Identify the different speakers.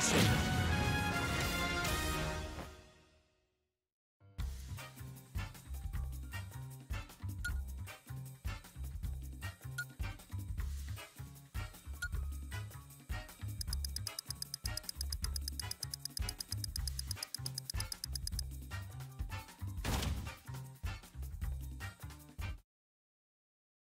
Speaker 1: Blue!